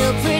feel pretty